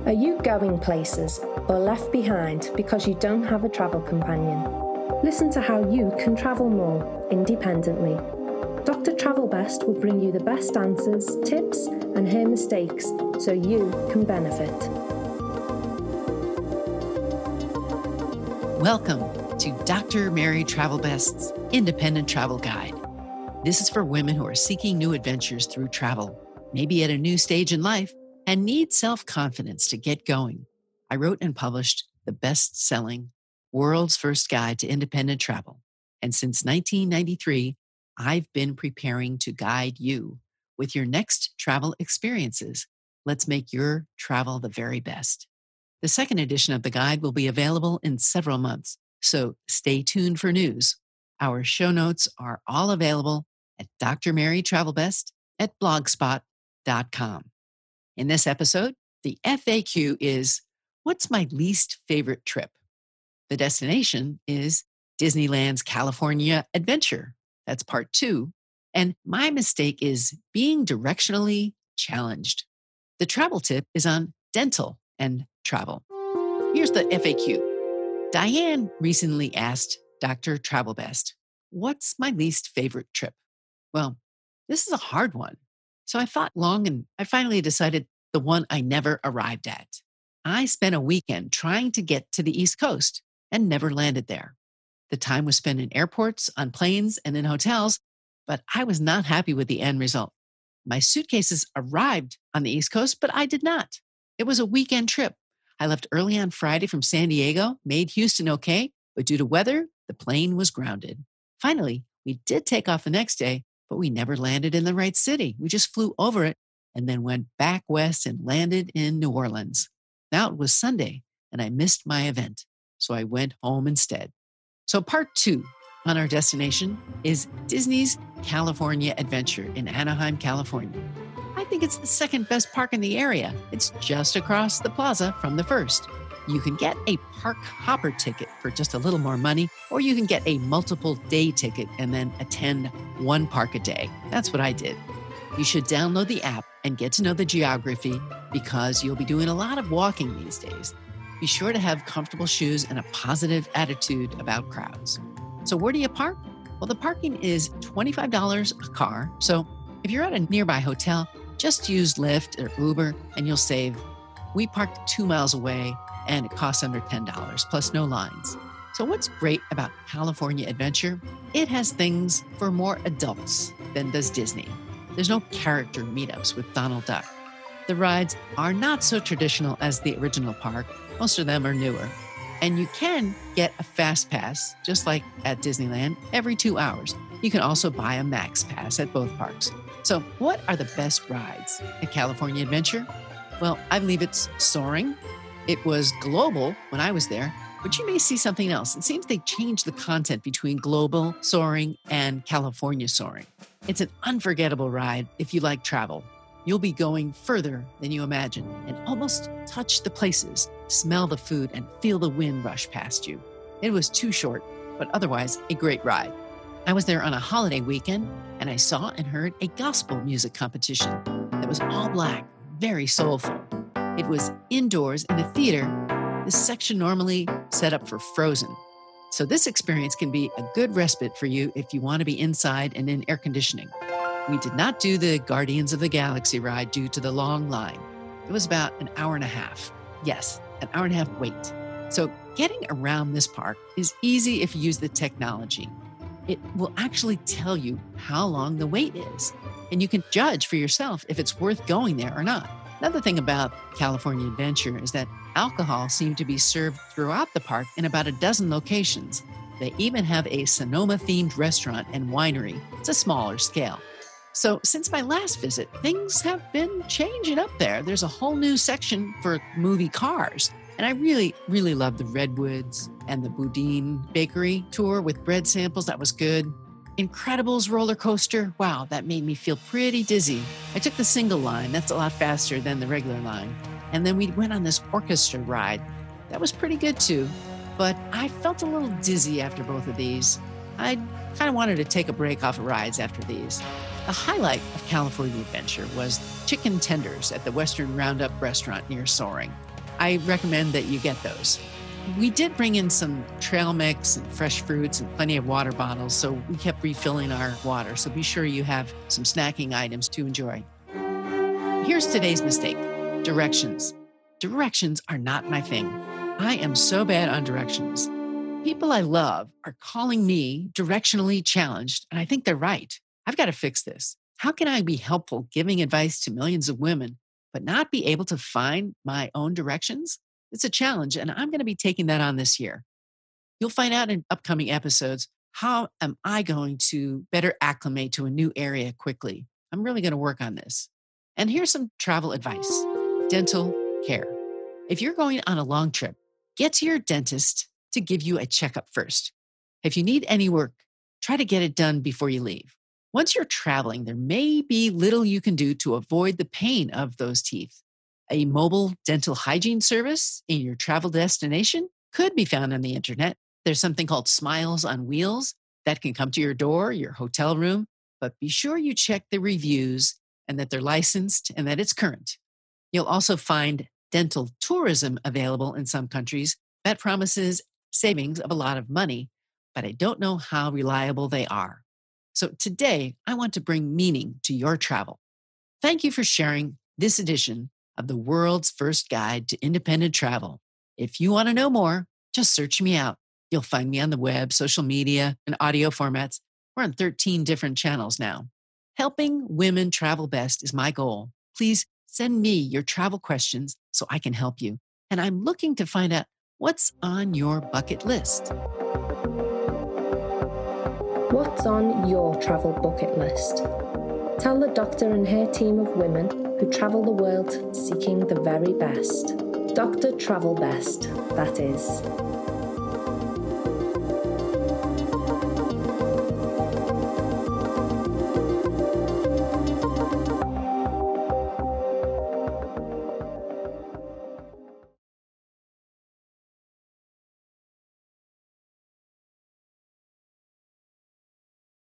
Are you going places or left behind because you don't have a travel companion? Listen to how you can travel more independently. Dr. Travel Best will bring you the best answers, tips, and her mistakes so you can benefit. Welcome to Dr. Mary Travel Best's Independent Travel Guide. This is for women who are seeking new adventures through travel, maybe at a new stage in life, and need self confidence to get going. I wrote and published the best selling World's First Guide to Independent Travel. And since 1993, I've been preparing to guide you with your next travel experiences. Let's make your travel the very best. The second edition of the guide will be available in several months, so stay tuned for news. Our show notes are all available at Dr. Mary Travel Best at blogspot.com. In this episode, the FAQ is What's my least favorite trip? The destination is Disneyland's California Adventure. That's part two. And my mistake is being directionally challenged. The travel tip is on dental and travel. Here's the FAQ. Diane recently asked Dr. Travel Best, What's my least favorite trip? Well, this is a hard one. So I thought long and I finally decided the one I never arrived at. I spent a weekend trying to get to the East Coast and never landed there. The time was spent in airports, on planes, and in hotels, but I was not happy with the end result. My suitcases arrived on the East Coast, but I did not. It was a weekend trip. I left early on Friday from San Diego, made Houston okay, but due to weather, the plane was grounded. Finally, we did take off the next day, but we never landed in the right city. We just flew over it and then went back west and landed in New Orleans. Now it was Sunday and I missed my event, so I went home instead. So, part two on our destination is Disney's California Adventure in Anaheim, California. I think it's the second best park in the area. It's just across the plaza from the first. You can get a park hopper ticket for just a little more money, or you can get a multiple day ticket and then attend one park a day. That's what I did. You should download the app and get to know the geography because you'll be doing a lot of walking these days. Be sure to have comfortable shoes and a positive attitude about crowds. So, where do you park? Well, the parking is $25 a car. So, if you're at a nearby hotel, just use Lyft or Uber and you'll save. We parked two miles away and it costs under $10, plus no lines. So, what's great about California Adventure? It has things for more adults than does Disney. There's no character meetups with Donald Duck. The rides are not so traditional as the original park, most of them are newer. And you can get a fast pass, just like at Disneyland, every two hours. You can also buy a max pass at both parks. So, what are the best rides at California Adventure? Well, I believe it's soaring, it was global when I was there, but you may see something else. It seems they changed the content between global soaring and California soaring. It's an unforgettable ride if you like travel. You'll be going further than you imagine and almost touch the places, smell the food, and feel the wind rush past you. It was too short, but otherwise a great ride. I was there on a holiday weekend and I saw and heard a gospel music competition that was all black, very soulful. It was indoors in a theater, the section normally set up for Frozen. So, this experience can be a good respite for you if you want to be inside and in air conditioning. We did not do the Guardians of the Galaxy ride due to the long line. It was about an hour and a half. Yes, an hour and a half wait. So, getting around this park is easy if you use the technology. It will actually tell you how long the wait is, and you can judge for yourself if it's worth going there or not. Another thing about California Adventure is that alcohol seemed to be served throughout the park in about a dozen locations. They even have a Sonoma themed restaurant and winery. It's a smaller scale. So, since my last visit, things have been changing up there. There's a whole new section for movie cars. And I really, really loved the Redwoods and the Boudin Bakery tour with bread samples. That was good. Incredibles roller coaster. Wow, that made me feel pretty dizzy. I took the single line, that's a lot faster than the regular line. And then we went on this orchestra ride. That was pretty good too, but I felt a little dizzy after both of these. I'd Kind of wanted to take a break off of rides after these. The highlight of California Adventure was chicken tenders at the Western Roundup restaurant near Soaring. I recommend that you get those. We did bring in some trail mix and fresh fruits and plenty of water bottles, so we kept refilling our water. So be sure you have some snacking items to enjoy. Here's today's mistake directions. Directions are not my thing. I am so bad on directions. People I love are calling me directionally challenged, and I think they're right. I've got to fix this. How can I be helpful giving advice to millions of women, but not be able to find my own directions? It's a challenge, and I'm going to be taking that on this year. You'll find out in upcoming episodes how am I going to better acclimate to a new area quickly. I'm really going to work on this. And here's some travel advice dental care. If you're going on a long trip, get to your dentist to give you a checkup first. If you need any work, try to get it done before you leave. Once you're traveling, there may be little you can do to avoid the pain of those teeth. A mobile dental hygiene service in your travel destination could be found on the internet. There's something called Smiles on Wheels that can come to your door, your hotel room, but be sure you check the reviews and that they're licensed and that it's current. You'll also find dental tourism available in some countries that promises savings of a lot of money, but I don't know how reliable they are. So today, I want to bring meaning to your travel. Thank you for sharing this edition of the world's first guide to independent travel. If you want to know more, just search me out. You'll find me on the web, social media, and audio formats. We're on 13 different channels now. Helping women travel best is my goal. Please send me your travel questions so I can help you. And I'm looking to find out what's on your bucket list. What's on your travel bucket list? Tell the doctor and her team of women who travel the world seeking the very best. Dr. Travel Best, that is.